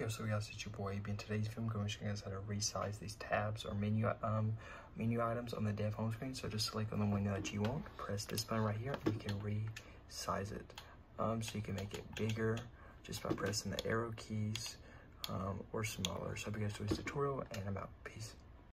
Yo, so guys, it's your boy In today's film, I'm going to show you guys how to resize these tabs or menu um menu items on the dev home screen. So just select on the window that you want, press this button right here, and you can resize it. Um, so you can make it bigger just by pressing the arrow keys um, or smaller. So I hope you guys enjoy this tutorial, and I'm out. Peace.